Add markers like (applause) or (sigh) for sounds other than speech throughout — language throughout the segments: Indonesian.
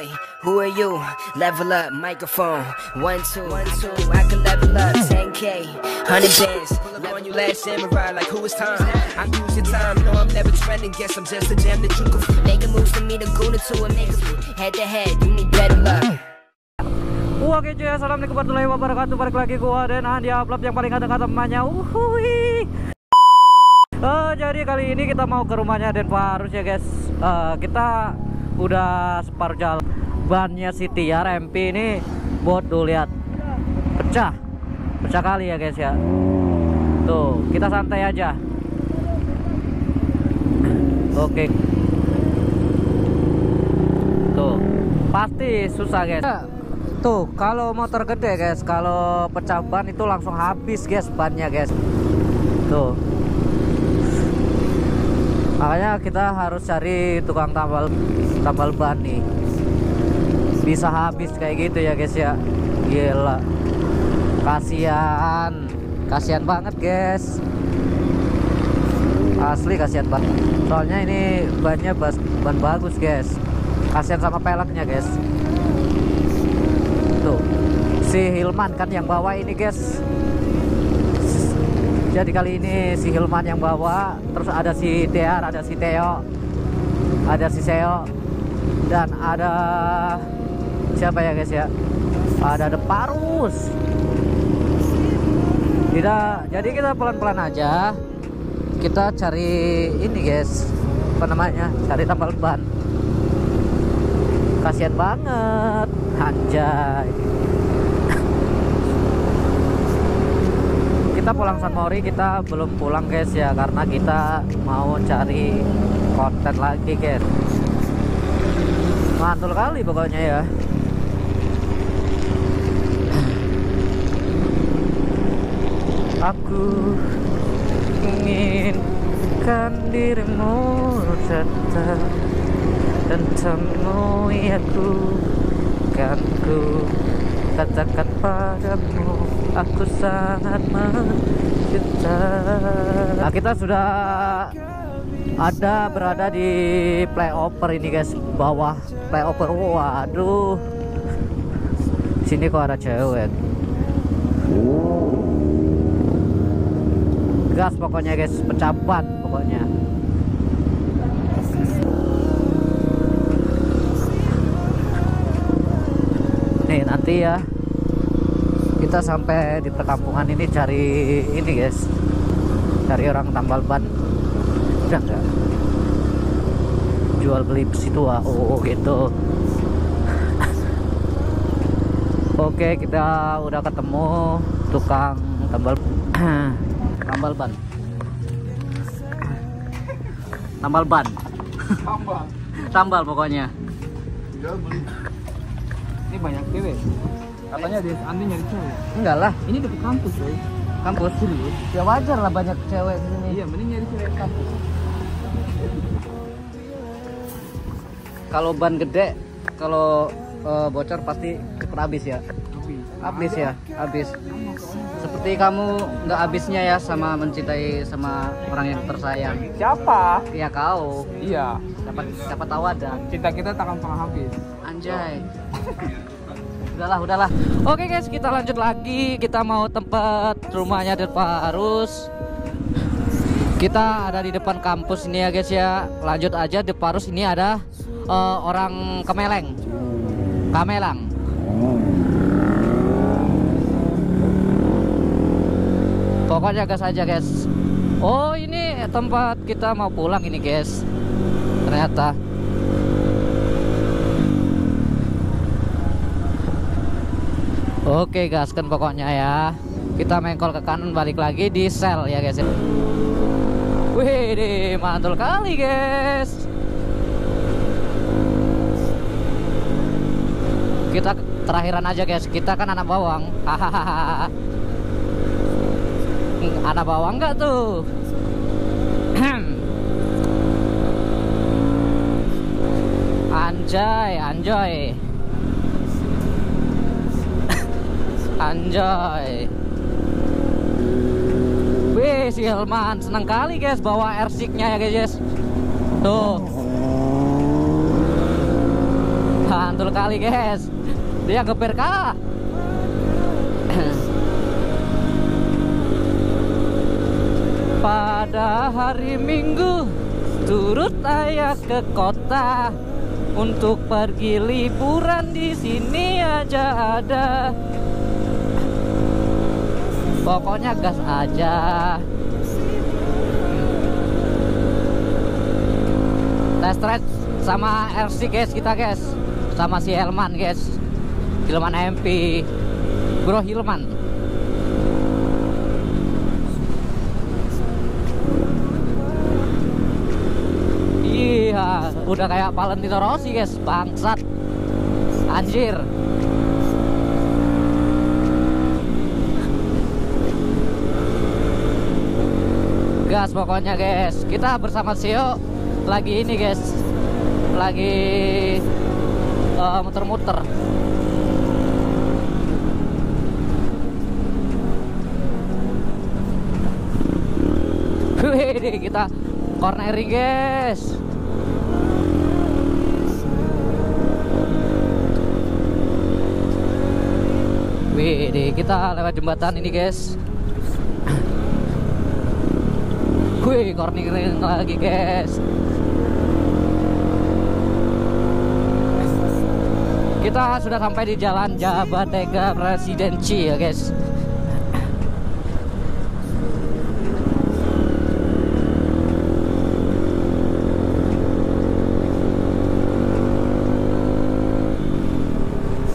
boy, who are you? Level up, microphone. One, two, one, two. I can level up 10K, 100 bands. Pull up on you last samurai, like who is time? I use your time, no, I'm never trending. Guess I'm just a gem that you can make a moves to me to go to and make a head to head. You need better luck. Oke cuy, assalamualaikum warahmatullahi wabarakatuh Balik lagi gua dan Andi Upload yang paling ganteng temannya Uhui uh, Jadi kali ini kita mau ke rumahnya Den Farus ya guys uh, Kita udah separuh jalan Bannya City ya MP ini Buat tuh lihat. Pecah. Pecah kali ya guys ya. Tuh, kita santai aja. Oke. Tuh, pasti susah guys. Tuh, kalau motor gede guys, kalau pecah ban itu langsung habis guys bannya guys. Tuh. Makanya kita harus cari tukang tambal tambal ban nih. Bisa habis kayak gitu ya guys ya. Gila. Kasihan. Kasihan banget guys. Asli kasihan banget. Soalnya ini bannya ban bagus guys. Kasihan sama peleknya guys tuh si Hilman kan yang bawa ini guys jadi kali ini si Hilman yang bawa terus ada si Tiar ada si Teo ada si Seo dan ada siapa ya guys ya? Ada The Parus. Tidak jadi kita pelan-pelan aja. Kita cari ini guys apa namanya? Cari tambal ban. Kasihan banget anjay kita pulang San Mori kita belum pulang guys ya karena kita mau cari konten lagi guys. Mantul kali pokoknya ya. Aku inginkan dirimu datang dan temui aku. Kan ku katakan padamu aku sangat mencinta nah kita sudah ada berada di playover ini guys. Bawah playover waduh. Sini kok ada cewek. Gas pokoknya guys. Pecabat pokoknya. Nih nanti ya kita sampai di perkampungan ini cari ini guys. Cari orang tambal ban. Udah enggak jual beli besi tua. Oh gitu. (laughs) Oke kita udah ketemu tukang tambal (clears throat) tambal ban. Tambal ban. Tambal. Tambal pokoknya. Jual beli. Ini banyak cewek katanya dia Andi nyari cewek. Enggak lah. Ini deket kampus coy. Kampus? Serius. Ya wajar lah banyak cewek di sini. Iya mending nyari cewek kampus. Kalau ban gede kalau uh, bocor pasti cepet habis ya. Habis. Ya habis. Seperti kamu nggak habisnya ya sama mencintai sama orang yang tersayang. Siapa? Ya kau. Iya. Siapa siapa tahu ada. Cinta kita takkan pernah habis. Anjay (laughs) udahlah udahlah. Oke guys kita lanjut lagi. Kita mau tempat rumahnya depan Parus. Kita ada di depan kampus ini ya guys ya. Lanjut aja di Parus ini ada uh, orang Kemeleng. Kamelang. Pokoknya gas aja guys. Oh ini tempat kita mau pulang ini guys. Ternyata Oke gas kan pokoknya ya. Kita mengkol ke kanan balik lagi di sel ya guys ya. Wih deh mantul kali guys. Kita terakhiran aja guys. Kita kan anak bawang. Hahaha. Anak bawang nggak tuh? (clears throat) Anjay anjay Anjay Wih si Hilman seneng kali guys bawa airsicknya ya guys Tuh Mantul kali guys. Dia geber kah? Pada hari Minggu turut ayah ke kota untuk pergi liburan di sini aja ada. Pokoknya gas aja. Test ride sama RC guys kita guys, sama si Helman guys, Hilman MP, Bro Hilman. Iya, udah kayak Valentino Rossi guys, bangsat. Anjir. Gas pokoknya guys. Kita bersama Sio lagi ini guys. Lagi eh, muter-muter. Wih, kita cornering guys. Wih, kita lewat jembatan ini guys. Wih, cornering lagi guys. Kita sudah sampai di Jalan Jabatega Residency ya guys.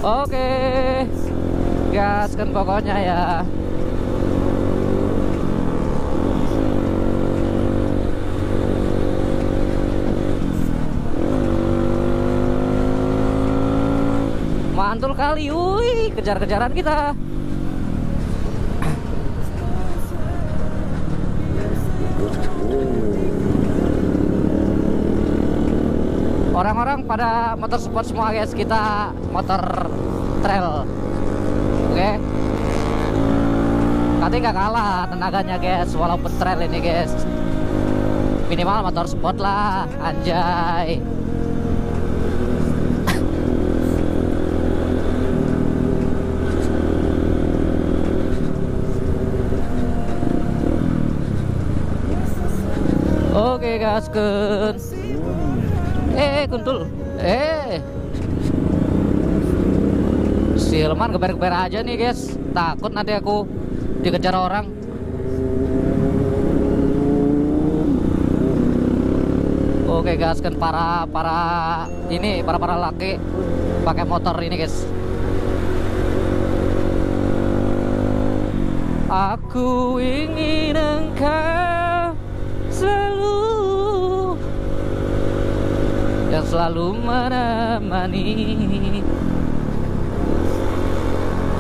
Oke, gaskan pokoknya ya. Mantul kali, wih, kejar-kejaran kita. Orang-orang pada motor sport semua guys, kita motor trail. Oke. Tapi nggak kalah tenaganya guys, walaupun trail ini guys. Minimal motor sport lah, anjay. Oke gaskeun. Eh kuntul. Eh. Si Hilman geber-geber aja nih guys. Takut nanti aku dikejar orang. Oke gaskeun para para ini para para laki pakai motor ini guys. Aku ingin engkau selalu yang selalu menemani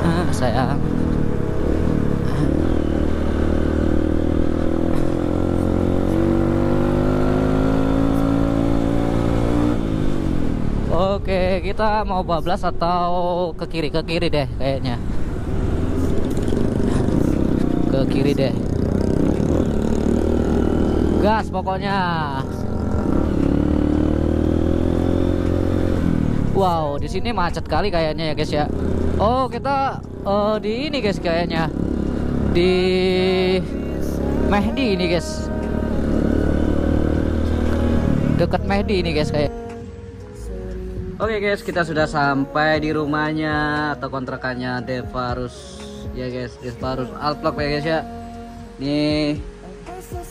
ah, sayang Oke, kita mau bablas atau ke kiri? Ke kiri deh kayaknya. Ke kiri deh. Gas pokoknya. Wow, di sini macet kali kayaknya ya guys ya. Oh, kita eh, di ini guys kayaknya. Di Mehdi ini guys. Dekat Mehdi ini guys kayak. Oke guys, kita sudah sampai di rumahnya atau kontrakannya Devarus ya guys, Devarus Alplok ya guys ya. Nih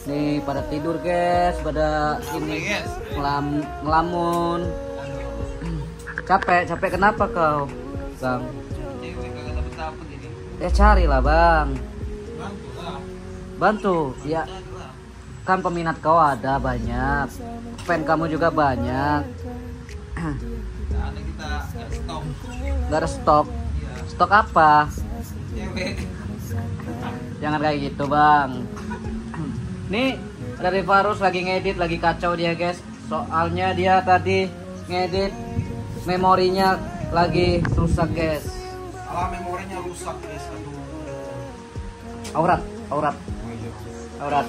nih pada tidur guys, pada ini ngelam, ngelamun. Capek, capek kenapa kau? Bang. Ya carilah bang. Bantu, ya. Kan peminat kau ada banyak, fan kamu juga banyak. Gak ada stok. Stok apa? Jangan kayak gitu bang. Nih dari Farus lagi ngedit, lagi kacau dia guys. Soalnya dia tadi ngedit memorinya lagi rusak guys. Alah memorinya rusak guys. Aduh. Aurat, aurat, aurat.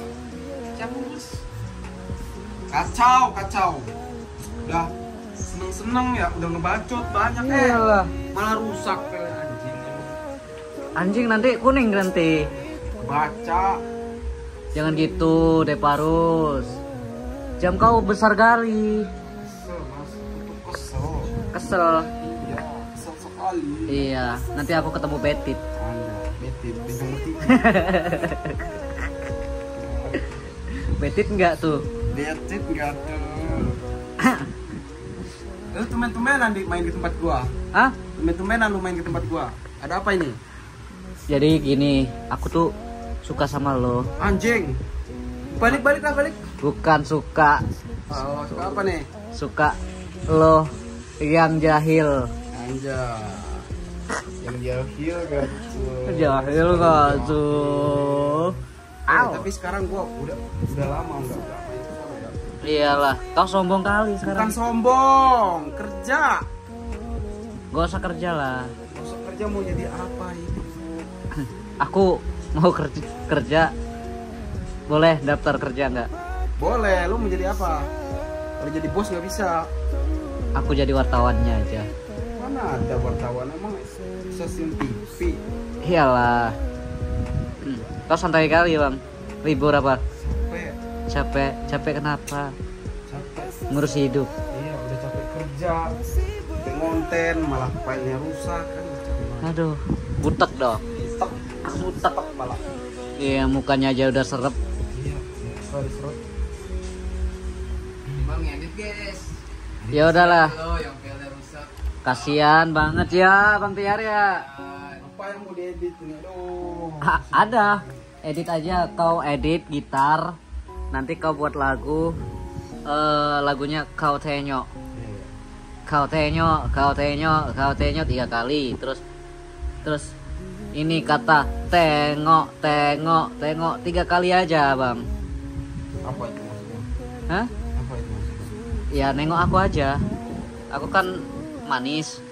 Kacau, kacau. Udah seneng-seneng ya udah ngebacot banyak eh Iyalah. malah rusak kayak anjing Anjing nanti kuning nanti. baca Jangan gitu, Deparus. Jam kau besar kali. Kesel. Iya kesel sekali. Iya, nanti aku ketemu Betit. anda betit Betit enggak (laughs) tuh? betit nggak tuh. Lu tumen-tumenan di main di tempat gua? Hah? tumen-tumenan lu main ke tempat gua? Ada apa ini? Jadi gini, aku tuh suka sama lo. anjing. Balik balik lah balik. Bukan suka, oh, suka apa nih? Suka lo yang jahil. anjay yang jahil gak tuh Jahil gak tuh? Au. tapi sekarang gua udah udah lama enggak. Iyalah, kau sombong kali bukan sekarang. sombong kerja Gak usah kerja lah. Masuk kerja mau jadi apa ini (laughs) Aku mau kerja, kerja. Boleh daftar kerja nggak? boleh lu mau jadi apa kalau jadi bos nggak bisa Aku jadi wartawannya aja. mana ada wartawan emang stasiun TV Iyalah. Hmm. Kau santai kali bang. Libur apa? capek Capek, capek kenapa? capek Ngurus hidup. iya udah capek kerja capek ngonten malah filenya rusak kan Aduh, butek dong. Tek, butek malah Iya, mukanya aja udah serep. iya sorry sorry Bang edit guys. Ya udahlah. Kasihan banget ya Bang Tiar ya. apa yang mau diedit nih aduh A- ada. Edit aja kau edit gitar. Nanti kau buat lagu eh lagunya kau tenyo. Kau tenyo, kau tenyo, kau tenyo tiga kali. Terus terus ini kata tengok, tengok, tengok tiga kali aja, Bang. apa itu maksudnya Hah? apa itu Ya nengok aku aja. Aku kan manis.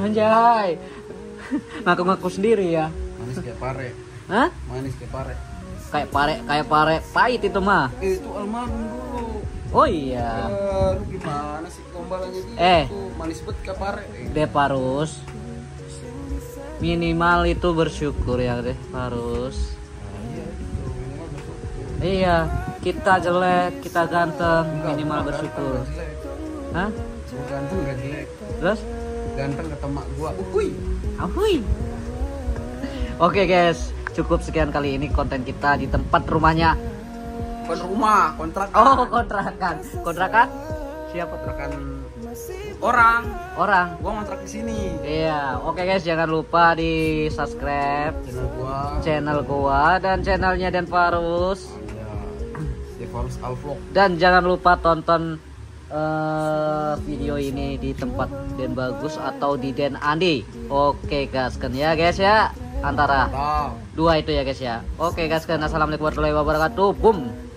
Anjay. (laughs) Ngaku-ngaku sendiri ya. manis kayak pare Hah? manis kayak pare Kayak pare, kayak pare pahit itu mah. itu almarhum dulu Oh iya. Eh, lu gimana sih gombalannya dia Eh. manis banget kayak pare. Deparus minimal itu bersyukur ya Deparus. iya itu minimal bersyukur Iya, kita jelek, kita ganteng, minimal bersyukur. Hah? Ganteng gak jelek Terus? ganteng mak gua Ahui. Oke guys, cukup sekian kali ini konten kita di tempat rumahnya. kon rumah kontrak Oh, kontrakan. Kontrakan? Siapa? kontrakan orang Orang. gua ngontrak di sini Iya, oke guys, jangan lupa di subscribe channel gua channel gua dan channelnya Dan Farus. Devarus Alvlog Dan jangan lupa tonton eh, video ini di tempat Den Bagus atau di Den Andi. Oke gaskan ya guys ya. Antara dua itu ya guys ya. Oke gaskan. Assalamualaikum warahmatullahi wabarakatuh. Boom.